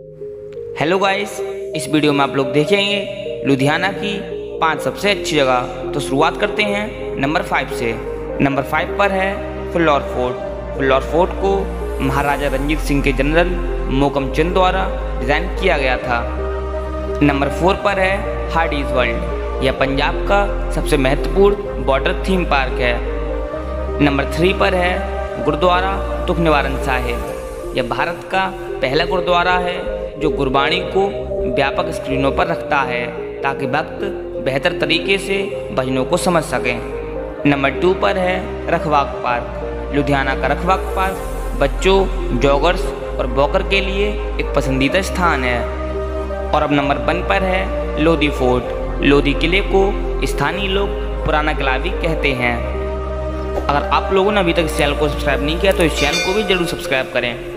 Hello guys इस video में आप लोग देखेंगे लुधियाना की पाँच सबसे अच्छी जगह। तो शुरुआत करते हैं नंबर फाइव से। नंबर फाइव पर है फिल्लौर फोर्ट। फिल्लौर फोर्ट को महाराजा रंजीत सिंह के जनरल मोकम चंद द्वारा डिज़ाइन किया गया था। नंबर फोर पर है हार्डीज वर्ल्ड। यह पंजाब का सबसे महत्वपूर्ण वाटर थीम पार्क है। नंबर थ्री पर है गुरुद्वारा दुख निवारण साहिब। यह भारत का पहला गुरुद्वारा है, जो गुरबाणी को व्यापक स्क्रीनों पर रखता है, ताकि भक्त बेहतर तरीके से भजनों को समझ सकें। नंबर टू पर है रखवाक पार्क। लुधियाना का रखवाक पार्क बच्चों जॉगर्स और वॉकर के लिए एक पसंदीदा स्थान है। और अब नंबर वन पर है लोधी फोर्ट। लोधी किले को स्थानीय लोग पुराना किला भी कहते हैं। अगर आप लोगों ने अभी तक इस चैनल को सब्सक्राइब नहीं किया तो इस चैनल को भी ज़रूर सब्सक्राइब करें।